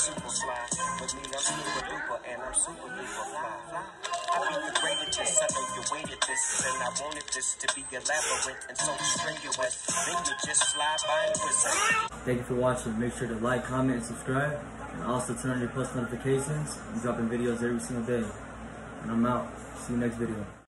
super fly. With me, I'm super duper, and I'm super duper fly. fly. I be the greatest, I know you waited this, and I wanted this to be elaborate and so strenuous. Then you just fly by and present. Thank you for watching. Make sure to like, comment, and subscribe. And also turn on your post notifications. I'm dropping videos every single day. And I'm out. See you next video.